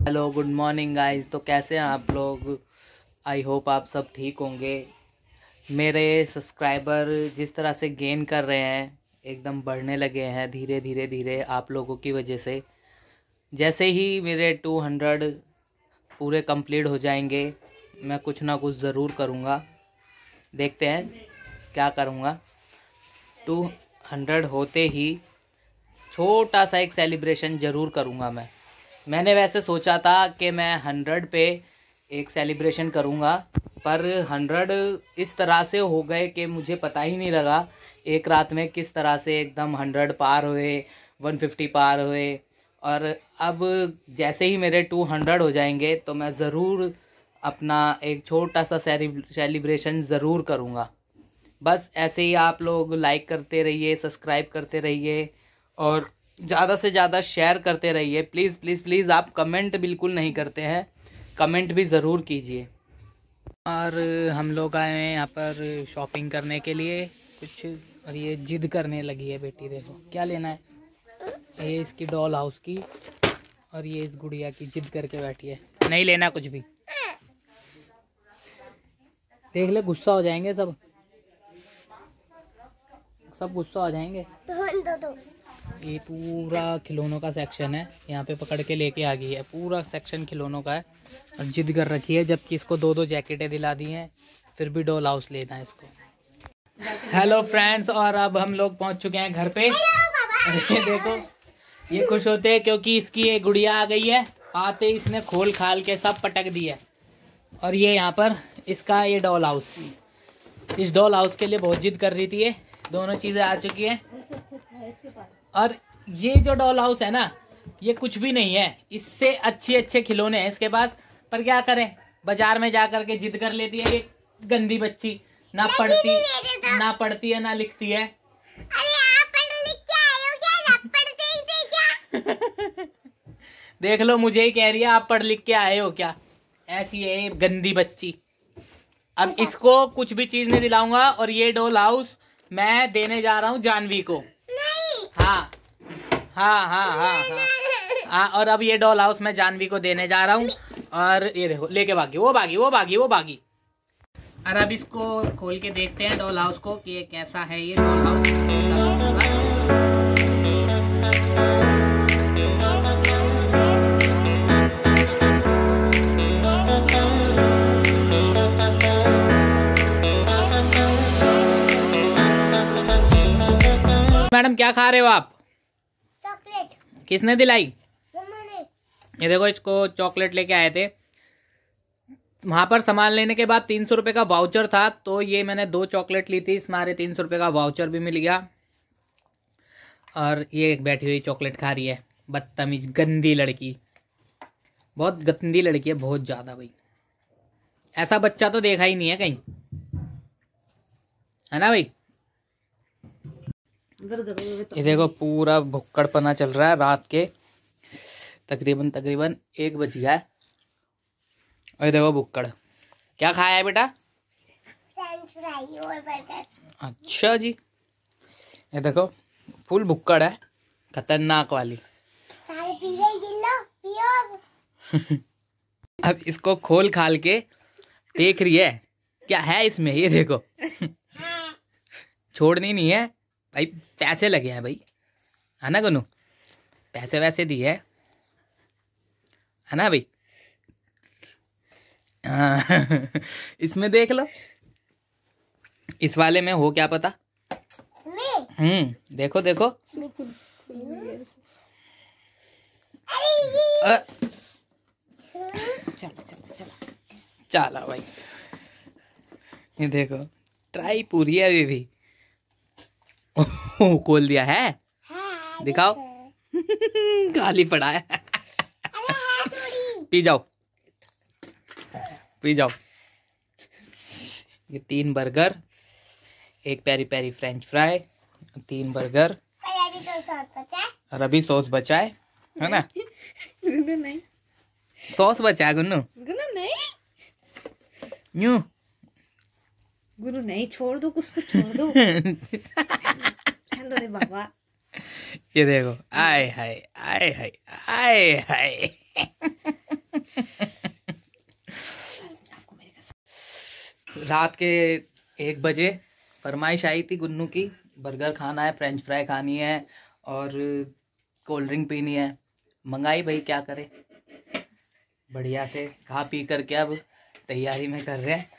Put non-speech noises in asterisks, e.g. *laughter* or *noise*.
Hello, good morning guys. तो कैसे हैं आप लोग? आई होप आप सब ठीक होंगे। मेरे सब्सक्राइबर जिस तरह से गेन कर रहे हैं, एकदम बढ़ने लगे हैं धीरे धीरे धीरे आप लोगों की वजह से। जैसे ही मेरे 200 पूरे कंप्लीट हो जाएँगे, मैं कुछ ना कुछ ज़रूर करूँगा। देखते हैं क्या करूँगा। 200 होते ही छोटा सा एक सेलिब्रेशन ज़रूर करूँगा मैं। मैंने वैसे सोचा था कि मैं हंड्रेड पे एक सेलिब्रेशन करूँगा, पर हंड्रेड इस तरह से हो गए कि मुझे पता ही नहीं लगा एक रात में किस तरह से एकदम हंड्रेड पार हुए, वन फिफ्टी पार हुए। और अब जैसे ही मेरे टू हंड्रेड हो जाएँगे तो मैं ज़रूर अपना एक छोटा सा सेलिब्रेशन ज़रूर करूँगा। बस ऐसे ही आप लोग लाइक करते रहिए सब्सक्राइब करते रहिए, और ज़्यादा से ज़्यादा शेयर करते रहिए। प्लीज़ प्लीज़ प्लीज़ आप कमेंट बिल्कुल नहीं करते हैं। कमेंट भी ज़रूर कीजिए। और हम लोग आए हैं यहाँ पर शॉपिंग करने के लिए। कुछ, और ये जिद करने लगी है बेटी, देखो। क्या लेना है? ये इसकी डॉल हाउस की और ये इस गुड़िया की जिद करके बैठी है। नहीं लेना कुछ भी। देख ले, गुस्सा हो जाएँगे सब। सब गुस्सा हो जाएँगे। दो दो। ये पूरा खिलौनों का सेक्शन है। यहाँ पे पकड़ के लेके आ गई है। पूरा सेक्शन खिलौनों का है। और जिद कर रखी है जबकि इसको दो दो जैकेटें दिला दी हैं। फिर भी डॉल हाउस लेना है इसको। हेलो फ्रेंड्स और अब हम लोग पहुँच चुके हैं घर पे। *laughs* ये देखो ये खुश होते हैं क्योंकि इसकी एक गुड़िया आ गई है। आते इसने खोल खाल के सब पटक दिया और ये यहाँ पर इसका ये डॉल हाउस इस डॉल हाउस के लिए बहुत जिद कर रही थी ये। दोनों चीज़ें आ चुकी हैं। और ये जो डॉल हाउस है ना ये कुछ भी नहीं है। इससे अच्छे अच्छे खिलौने हैं इसके पास। पर क्या करें? बाज़ार में जा करके जिद कर लेती है ये गंदी बच्ची। ना पढ़ती ना पढ़ती है ना लिखती है। अरे आप लिख के आए हो क्या? पढ़ते ही थे क्या? *laughs* देख लो मुझे ही कह रही है आप पढ़ लिख के आए हो क्या? ऐसी है गंदी बच्ची। अब इसको कुछ भी चीज़ नहीं दिलाऊँगा और ये डोल हाउस मैं देने जा रहा हूँ जानवी को। हाँ हाँ हाँ हाँ हाँ और अब ये डॉल हाउस मैं जानवी को देने जा रहा हूँ। और ये देखो, लेके भागी, वो भागी वो भागी वो भागी। और अब इसको खोल के देखते हैं डॉल हाउस को कि ये कैसा है ये डॉल हाउस मैडम क्या खा रहे हो आप? चॉकलेट। किसने दिलाई? ये देखो इसको चॉकलेट लेके आए थे। वहाँ पर सामान लेने के बाद तीन सौ रुपये का वाउचर था तो ये मैंने दो चॉकलेट ली थी। हमारे तीन सौ रुपये का वाउचर भी मिल गया। और ये एक बैठी हुई चॉकलेट खा रही है। बदतमीज गंदी लड़की। बहुत गंदी लड़की है बहुत ज़्यादा भाई। ऐसा बच्चा तो देखा ही नहीं है कहीं। है ना भाई? ये देखो पूरा भुक्कड़ पना चल रहा है रात के। तकरीबन तकरीबन एक बज गया है। और ये देखो भुक्कड़। क्या खाया है बेटा? फ्रेंच फ्राई और बर्गर। अच्छा जी। ये देखो फुल भुक्कड़ है। खतरनाक वाली। सारे पी गए गिल्लो पियो अब। अब इसको खोल खाल के देख रही है। क्या है इसमें? ये देखो। हाँ। छोड़नी नहीं है। भाई पैसे लगे हैं भाई। है ना गुनू पैसे वैसे दिए है। है ना भाई? हाँ, *laughs* इसमें देख लो। इस वाले में हो क्या पता? हम्म देखो देखो। अ, चलो चलो चलो। चलो भाई। ये देखो ट्राई पूरी है अभी भी। ओह, *laughs* खोल दिया है। हाँ दिखाओ। *laughs* गाली पड़ा है। हाँ पी जाओ। पी जाओ। ये तीन बर्गर एक पेरी पेरी फ्रेंच फ्राई तीन बर्गर। तो है। और अभी सॉस बचा है है ना? नहीं। सॉस बचा है गुन्नू? गुन्नू नहीं। यूँ। गुरु नहीं छोड़ दो कुछ तो छोड़ दो। *laughs* रहने दो रे बाबा ये देखो आए हाय आए हाय आए हाय रात के एक बजे फरमाइश आई थी गुन्नू की बर्गर खाना है फ्रेंच फ्राई खानी है और कोल्ड ड्रिंक पीनी है। मंगाई भाई क्या करे? बढ़िया से खा पी करके अब तैयारी में कर रहे हैं।